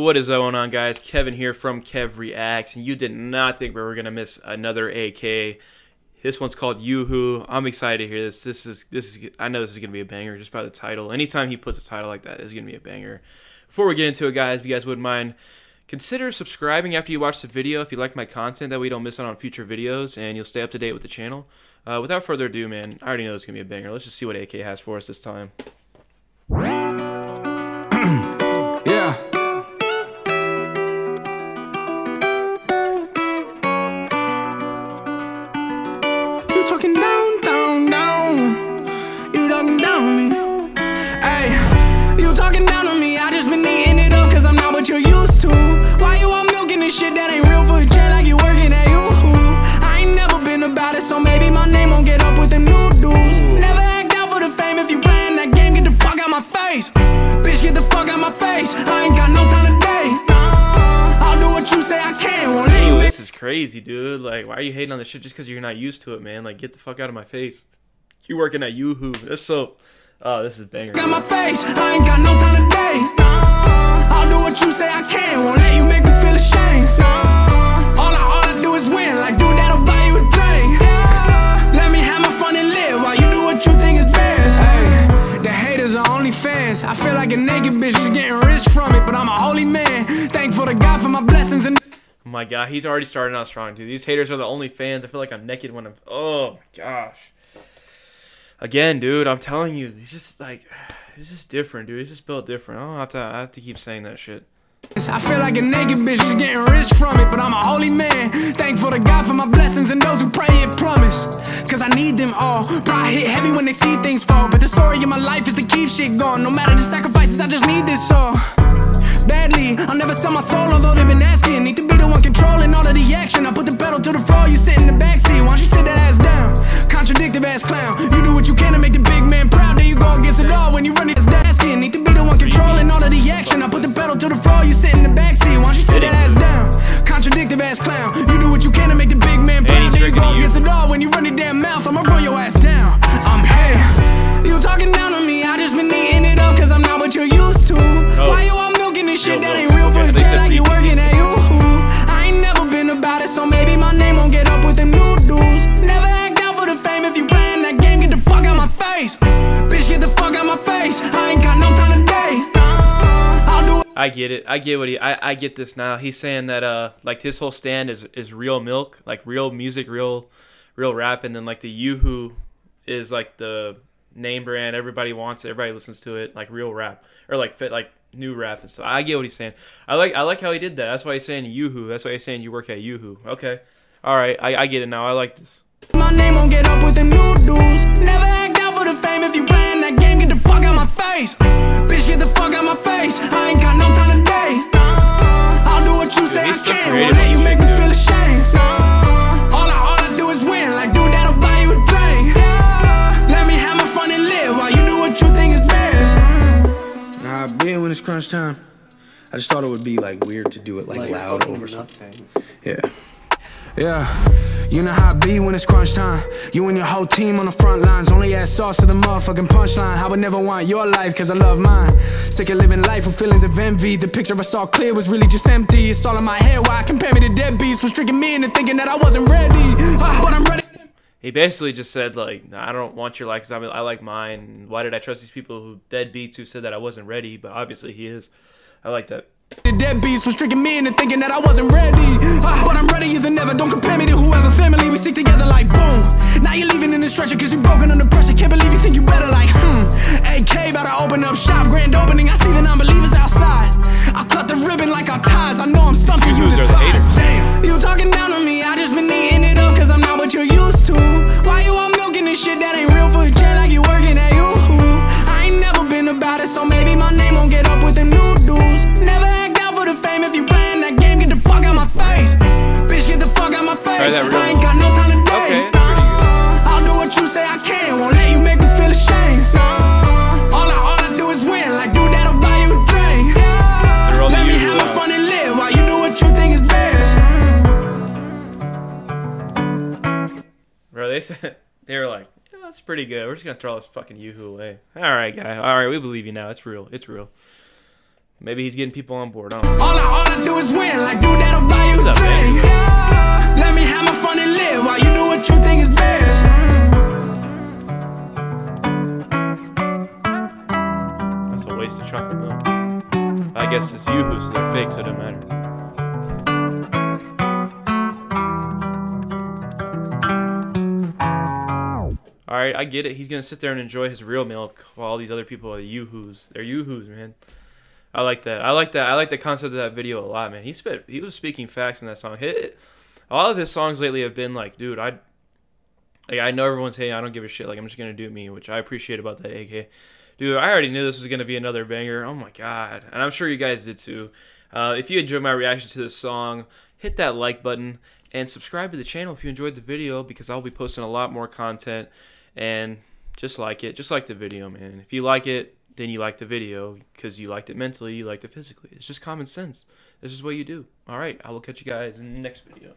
What is going on, guys? Kevin here from Kev Reacts, and you did not think we were gonna miss another AK. This one's called Yoo-Hoo. I'm excited to hear this. This is this is I know this is gonna be a banger just by the title. Anytime he puts a title like that, it's gonna be a banger. Before we get into it, guys, if you guys wouldn't mind, consider subscribing after you watch the video if you like my content. That you don't miss out on future videos, and you'll stay up to date with the channel. Uh, without further ado, man, I already know it's gonna be a banger. Let's just see what AK has for us this time. Maybe my name won't get up with them new dudes. Never act for the fame if you playing that game. Get the fuck out my face. Bitch, get the fuck out my face. I ain't got no time today. Nah, I'll do what you say I can. Won't let you Yo, this is crazy, dude. Like, why are you hating on this shit just because you're not used to it, man? Like, get the fuck out of my face. You working at Yoo-Hoo. That's so. Oh, this is banger. Got my face, I ain't got no time today. Nah, I'll do what you say I can. Won't let you make rich from it, but I'm a holy man. Thankful to God for my blessings and. Oh my god, he's already starting out strong, dude. These haters are the only fans. I feel like I'm naked when I'm. Oh my gosh. Again, dude, I'm telling you, he's just like, he's just different, dude. He's just built different. I don't have to. I have to keep saying that shit. I feel like a naked bitch is getting rich from it, but I'm a holy man. Thankful to God for my blessings and those who pray and promise. Cause I need them all. Pride hit heavy when they see things fall. But the story of my life is to keep shit going. No matter the sacrifices, I just need this all. Badly, I'll never sell my soul, although they've been asking. Need to be the one controlling all of the action. I put the pedal to the floor, you sit in the backseat. Clown. You do what you can to make the big man proud. Then you go against it all when you run your damn mouth. I'ma run your ass down. I'm hey. You talking down on me, I just been eating it up cause I'm not what you're used to. Why you all milking this shit that ain't real for a jet like you working at I get it. I get what he. I, I get this now. He's saying that uh like his whole stand is is real milk, like real music, real real rap, and then like the Yoo-Hoo is like the name brand. Everybody wants it. Everybody listens to it. Like real rap or like fit like new rap and stuff. I get what he's saying. I like I like how he did that. That's why he's saying Yoo-Hoo. That's why he's saying you work at Yoo-Hoo. Okay. All right. I, I get it now. I like this. Being when it's crunch time, I just thought it would be like weird to do it like, loud over something. Yeah. Yeah, you know how it be when it's crunch time. You and your whole team on the front lines. Only add sauce to the motherfucking punchline. I would never want your life, cause I love mine. Sick of living life with feelings of envy. The picture I saw clear was really just empty. It's all in my head. Why compare me to deadbeats? Was tricking me into thinking that I wasn't ready. Ah, but I'm ready. He basically just said like, I don't want your likes. I, mean, I like mine. Why did I trust these people who deadbeats who said that I wasn't ready? But obviously he is. I like that. The deadbeats was tricking me into thinking that I wasn't ready. Ah, but I'm readier than ever. Don't compare me to whoever family. We stick together like boom. Now you're leaving in the stretcher cause you're broken under pressure. Can't believe you think you face. that real I ain't got no time today. Okay, pretty good. Nah, I'll do what you say I can. Won't let you make me feel ashamed. Nah, all I, all I do is win. Like, dude, that'll buy you a drink. They're all Let me the have Yoo-Hoo my out. fun and live while you do what you think is best. Bro, they said they were like, yeah, that's pretty good. We're just gonna throw this fucking Yoo-Hoo away. All right, guy. All right, we believe you now. It's real. It's real. Maybe he's getting people on board. I all, I, all I do is win, like dude, that'll buy you a drink. Yeah. Have my fun and live while you do what you think is best. That's a waste of chocolate milk. I guess it's you who's the fake, so it doesn't matter. All right, I get it. He's gonna sit there and enjoy his real milk while all these other people are yoo-hoos. They're yoo-hoos, man. I like that. I like that. I like the concept of that video a lot, man. He spent. He was speaking facts in that song. Hit. A lot of his songs lately have been like, dude, I. Like I know everyone's saying I don't give a shit. Like I'm just gonna do it me, which I appreciate about that AK. Dude, I already knew this was gonna be another banger. Oh my god, and I'm sure you guys did too. Uh, if you enjoyed my reaction to this song, hit that like button and subscribe to the channel if you enjoyed the video because I'll be posting a lot more content and just like it just like the video man if you like it then you like the video because you liked it mentally you liked it physically it's just common sense this is what you do all right i will catch you guys in the next video